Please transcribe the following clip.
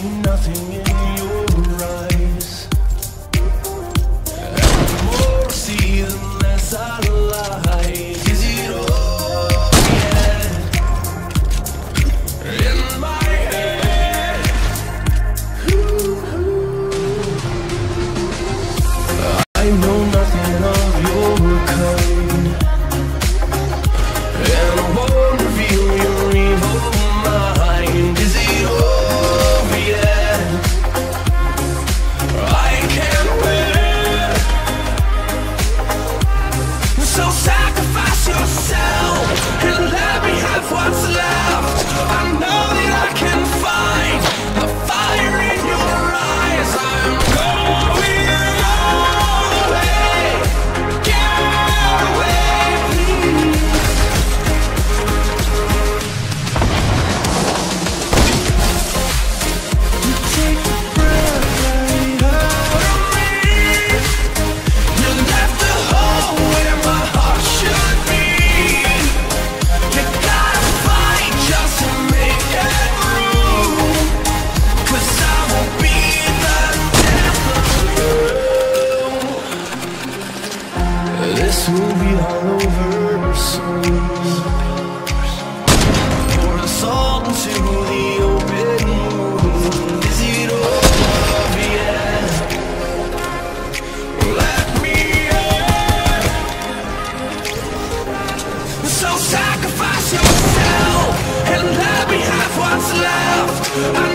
see nothing in you. this will be all over soon Pour us all into the open wound. Is it over yet? Let me in. So sacrifice yourself And let me have what's left. I